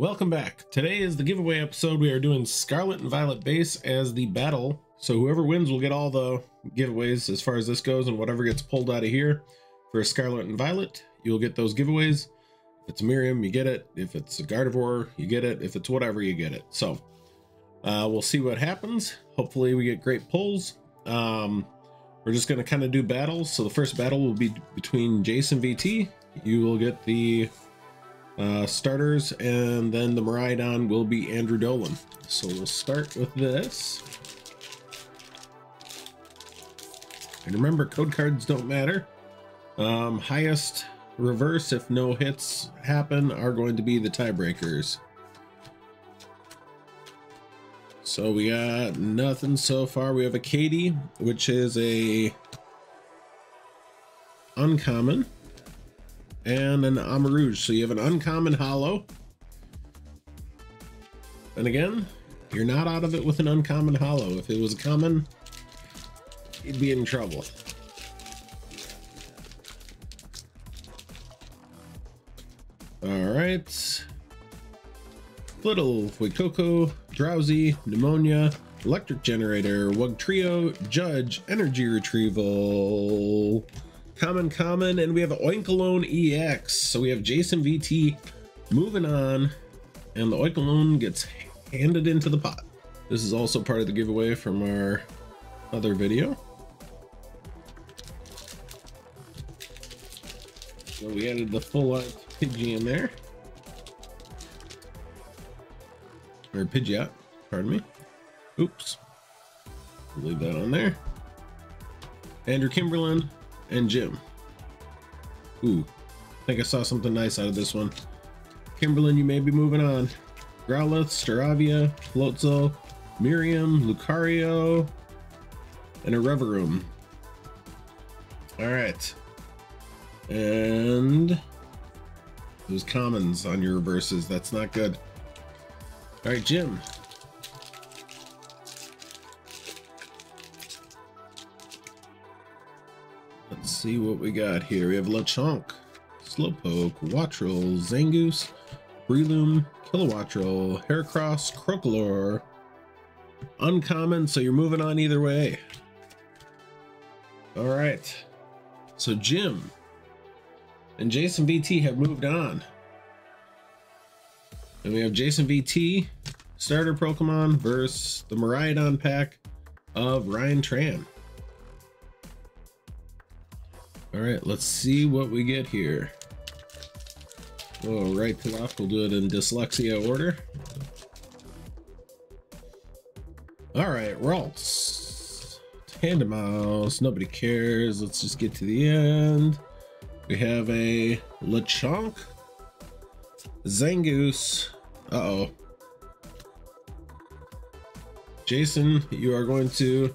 Welcome back. Today is the giveaway episode. We are doing Scarlet and Violet base as the battle. So whoever wins will get all the giveaways as far as this goes and whatever gets pulled out of here for Scarlet and Violet, you'll get those giveaways. If it's Miriam, you get it. If it's a Gardevoir, you get it. If it's whatever, you get it. So uh, we'll see what happens. Hopefully we get great pulls. Um, we're just going to kind of do battles. So the first battle will be between Jason VT. You will get the uh, starters, and then the Miraidon will be Andrew Dolan. So we'll start with this. And remember, code cards don't matter. Um, highest reverse, if no hits happen, are going to be the tiebreakers. So we got nothing so far. We have a Katie, which is a uncommon, and an Armarouge. So you have an uncommon hollow. And again, you're not out of it with an uncommon hollow. If it was a common, you'd be in trouble. All right. Little Fuecoco, Drowzee, Pneumonia, Electric Generator, Wugtrio, Judge, Energy Retrieval, Common Common, and we have Oinkologne EX. So we have Jason VT moving on, and the Oinkologne gets handed into the pot. This is also part of the giveaway from our other video. So we added the full art Pidgey in there. Or Pidgeot, pardon me. Oops. Leave that on there. Andrew Kimberlin and Jim. Ooh, I think I saw something nice out of this one. Kimberlin, you may be moving on. Growlithe, Staravia, Floatzel, Miriam, Lucario, and a Revavroom. All right. And those commons on your reverses, that's not good. All right, Jim. Let's see what we got here. We have Lechonk, Slowpoke, Wattrel, Zangoose, Breloom, Kilowattrel, Heracross, Crocalor. Uncommon, so you're moving on either way. All right. So Jim and Jason VT have moved on. And we have Jason VT, starter Pokemon versus the Miraidon pack of Ryan Tran. All right, let's see what we get here. Oh, right to left, we'll do it in dyslexia order. All right, Ralts, Tandemaus, nobody cares. Let's just get to the end. We have a Lechonk, Zangoose. Uh-oh. Jason, you are going to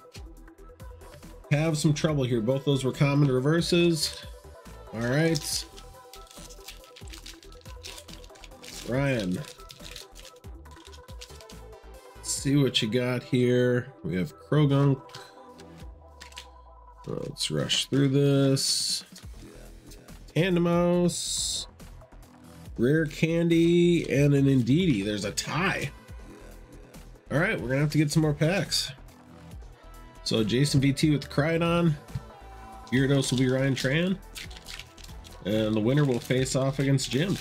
have some trouble here. Both those were common reverses. All right. Ryan. Let's see what you got here. We have Croagunk. Let's rush through this. Tandemaus. Rare Candy, and an Indeedee. There's a tie. All right, we're gonna have to get some more packs. So Jason VT with Koraidon. Gyarados will be Ryan Tran. And the winner will face off against Jim.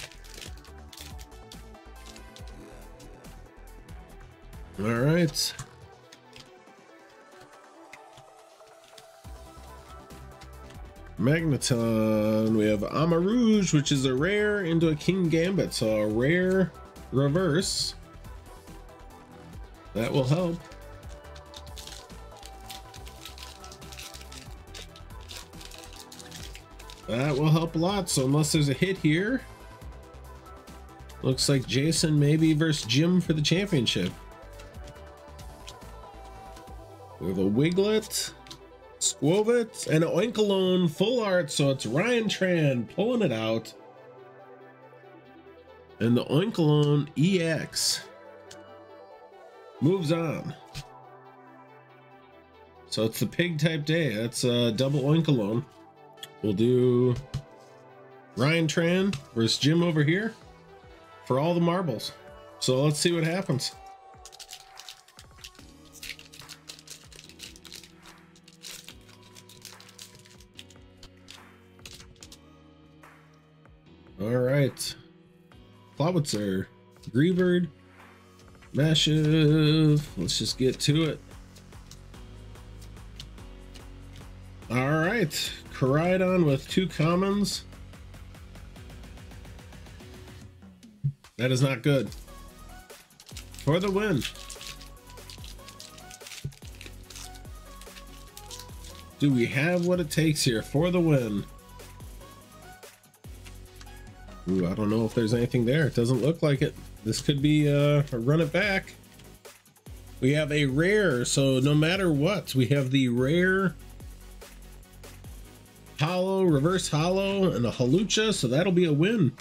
All right. Magneton, we have Armarouge, which is a rare into a Kingambit, so a rare reverse. That will help. That will help a lot, so unless there's a hit here, looks like Jason maybe versus Jim for the championship. We have a Wiglett. Skwovet and Oinkologne full art, so it's Ryan Tran pulling it out. And the Oinkologne EX moves on. So it's the pig type day. That's a double Oinkologne. We'll do Ryan Tran versus Jim over here for all the marbles. So let's see what happens. All right. Clawitzer, Greebird, Maschiff. Let's just get to it. All right. Koraidon with two commons. That is not good. For the win. Do we have what it takes here for the win? Ooh, I don't know if there's anything there. It doesn't look like it. This could be uh, a run it back. We have a rare, so no matter what, we have the rare hollow, reverse hollow, and a Hawlucha, so that'll be a win.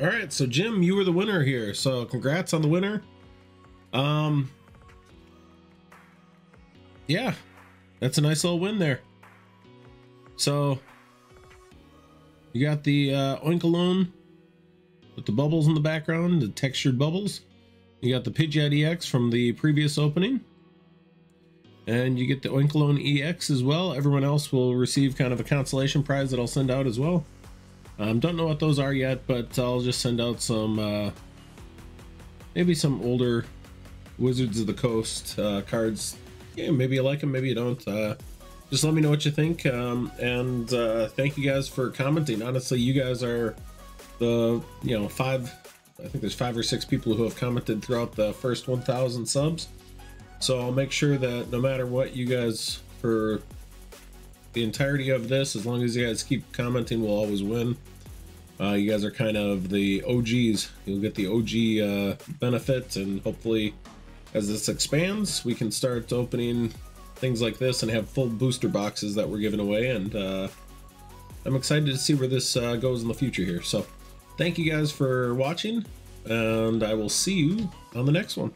All right, so Jim, you were the winner here, so congrats on the winner. Um, yeah, that's a nice little win there. So you got the uh, Oinkologne with the bubbles in the background, the textured bubbles. You got the Pidgeot EX from the previous opening. And you get the Oinkologne EX as well. Everyone else will receive kind of a consolation prize that I'll send out as well. Um, don't know what those are yet, but I'll just send out some, uh, maybe some older Wizards of the Coast uh, cards. Yeah, maybe you like them, maybe you don't. Uh, just let me know what you think. Um, and uh, thank you guys for commenting. Honestly, you guys are the, you know, five, I think there's five or six people who have commented throughout the first 1,000 subs. So I'll make sure that no matter what you guys, for the entirety of this, as long as you guys keep commenting, we'll always win. Uh, you guys are kind of the OGs. You'll get the OG uh, benefit, and hopefully, as this expands, we can start opening things like this and have full booster boxes that we're giving away. And uh, I'm excited to see where this uh, goes in the future here. So, thank you guys for watching, and I will see you on the next one.